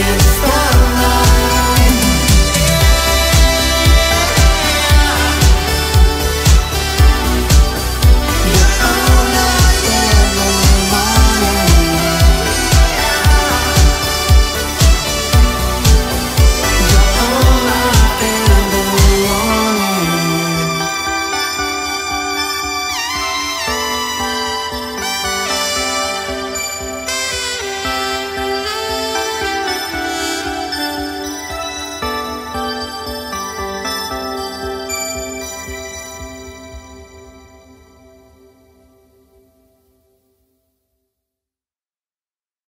is the